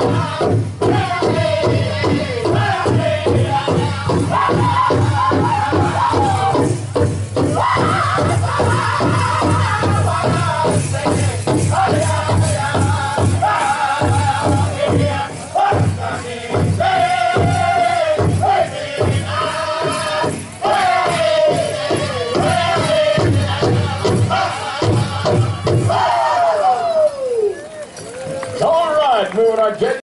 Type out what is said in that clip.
Ha ha ha! more I get.